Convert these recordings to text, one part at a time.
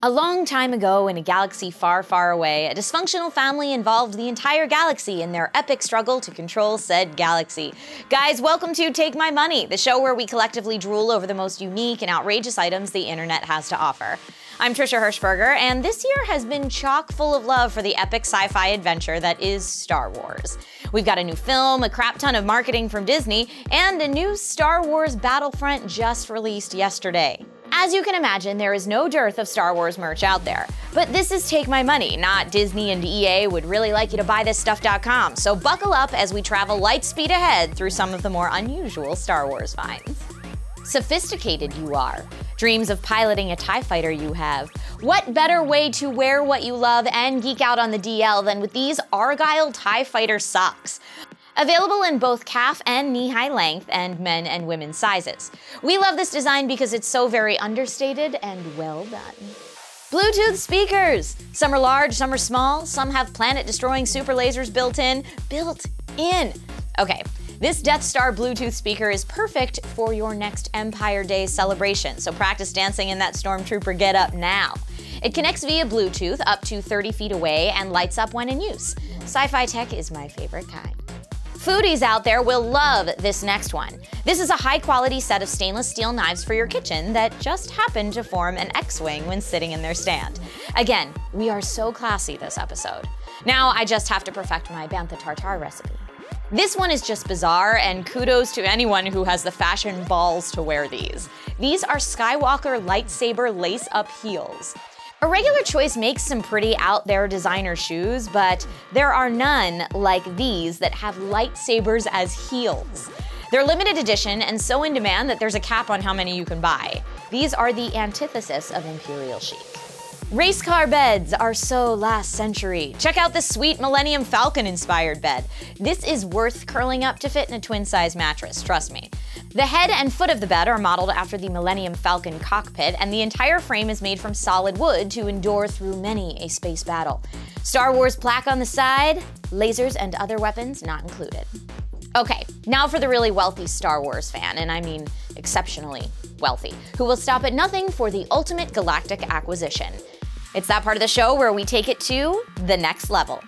A long time ago, in a galaxy far, far away, a dysfunctional family involved the entire galaxy in their epic struggle to control said galaxy. Guys, welcome to Take My Money, the show where we collectively drool over the most unique and outrageous items the internet has to offer. I'm Trisha Hershberger, and this year has been chock full of love for the epic sci fi adventure that is Star Wars. We've got a new film, a crap ton of marketing from Disney, and a new Star Wars Battlefront just released yesterday. As you can imagine, there is no dearth of Star Wars merch out there. But this is Take My Money, not Disney and EA would really like you to buy this stuff.com. So buckle up as we travel light speed ahead through some of the more unusual Star Wars finds. Sophisticated you are. Dreams of piloting a TIE fighter you have. What better way to wear what you love and geek out on the DL than with these Argyle TIE Fighter socks? Available in both calf and knee-high length and men and women's sizes. We love this design because it's so very understated and well done. Bluetooth speakers! Some are large, some are small, some have planet-destroying super lasers built in. Built in! Okay, this Death Star Bluetooth speaker is perfect for your next Empire Day celebration, so practice dancing in that Stormtrooper get up now. It connects via Bluetooth up to 30 feet away and lights up when in use. Sci-fi tech is my favorite kind. Foodies out there will love this next one. This is a high quality set of stainless steel knives for your kitchen that just happen to form an X-wing when sitting in their stand. Again, we are so classy this episode. Now I just have to perfect my bantha tartare recipe. This one is just bizarre, and kudos to anyone who has the fashion balls to wear these. These are Skywalker lightsaber lace-up heels. Irregular Choice makes some pretty out there designer shoes, but there are none like these that have lightsabers as heels. They're limited edition and so in demand that there's a cap on how many you can buy. These are the antithesis of imperial chic. Race car beds are so last century. Check out this sweet Millennium Falcon inspired bed. This is worth curling up to fit in a twin size mattress, trust me. The head and foot of the bed are modeled after the Millennium Falcon cockpit, and the entire frame is made from solid wood to endure through many a space battle. Star Wars plaque on the side, lasers and other weapons not included. Okay, now for the really wealthy Star Wars fan, and I mean exceptionally wealthy, who will stop at nothing for the ultimate galactic acquisition. It's that part of the show where we take it to the next level.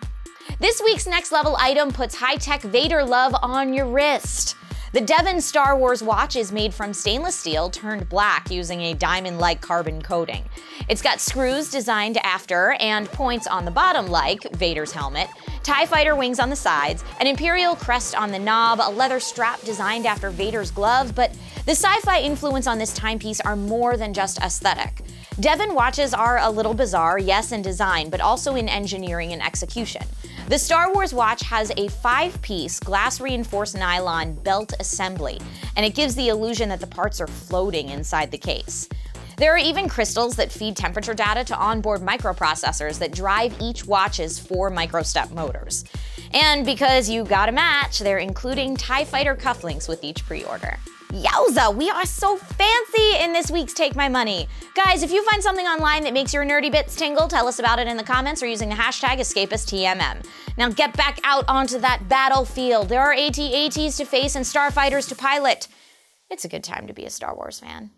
This week's next level item puts high tech Vader love on your wrist. The Devon Star Wars watch is made from stainless steel turned black using a diamond-like carbon coating. It's got screws designed after and points on the bottom like Vader's helmet, TIE fighter wings on the sides, an Imperial crest on the knob, a leather strap designed after Vader's glove, but the sci-fi influence on this timepiece are more than just aesthetic. Devon watches are a little bizarre, yes, in design, but also in engineering and execution. The Star Wars watch has a five-piece glass-reinforced nylon belt assembly, and it gives the illusion that the parts are floating inside the case. There are even crystals that feed temperature data to onboard microprocessors that drive each watch's four microstep motors. And because you got a match, they're including TIE Fighter cufflinks with each pre-order. Yowza, we are so fancy in this week's Take My Money. Guys, if you find something online that makes your nerdy bits tingle, tell us about it in the comments or using the hashtag EscapistTMM. Now get back out onto that battlefield. There are AT-ATs to face and starfighters to pilot. It's a good time to be a Star Wars fan.